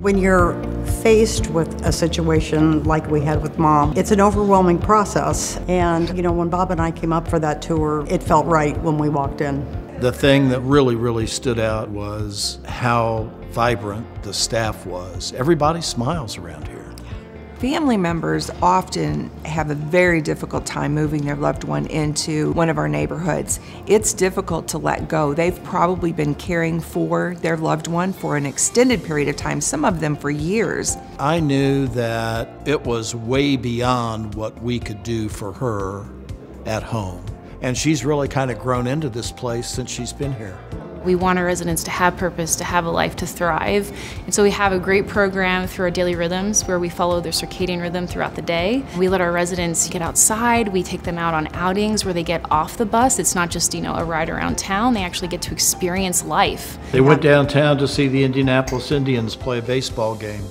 When you're faced with a situation like we had with mom, it's an overwhelming process. And, you know, when Bob and I came up for that tour, it felt right when we walked in. The thing that really, really stood out was how vibrant the staff was. Everybody smiles around here. Family members often have a very difficult time moving their loved one into one of our neighborhoods. It's difficult to let go. They've probably been caring for their loved one for an extended period of time, some of them for years. I knew that it was way beyond what we could do for her at home. And she's really kind of grown into this place since she's been here. We want our residents to have purpose, to have a life, to thrive. And so we have a great program through our daily rhythms where we follow their circadian rhythm throughout the day. We let our residents get outside. We take them out on outings where they get off the bus. It's not just, you know, a ride around town. They actually get to experience life. They went downtown to see the Indianapolis Indians play a baseball game.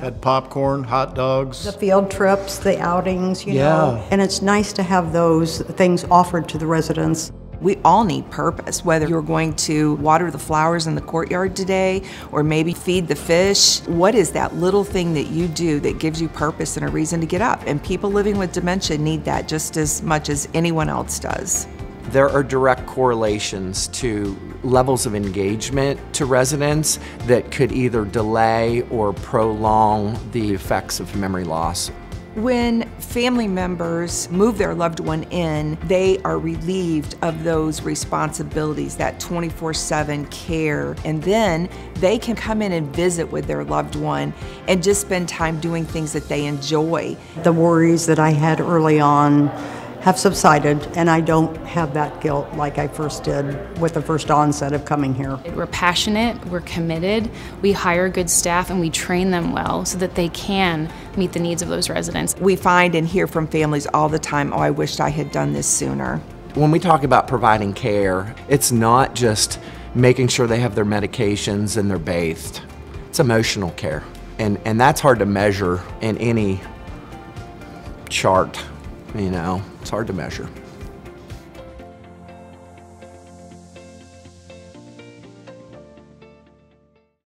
Had popcorn, hot dogs. The field trips, the outings, you Yeah. know. And it's nice to have those things offered to the residents. We all need purpose, whether you're going to water the flowers in the courtyard today or maybe feed the fish. What is that little thing that you do that gives you purpose and a reason to get up? And people living with dementia need that just as much as anyone else does. There are direct correlations to levels of engagement to residents that could either delay or prolong the effects of memory loss. When family members move their loved one in, they are relieved of those responsibilities, that 24 7 care, and then they can come in and visit with their loved one and just spend time doing things that they enjoy. The worries that I had early on have subsided, and I don't have that guilt like I first did with the first onset of coming here. We're passionate, we're committed, we hire good staff, and we train them well so that they can meet the needs of those residents. We find and hear from families all the time, oh, I wished I had done this sooner. When we talk about providing care, it's not just making sure they have their medications and they're bathed. It's emotional care. And, and that's hard to measure in any chart, you know, it's hard to measure.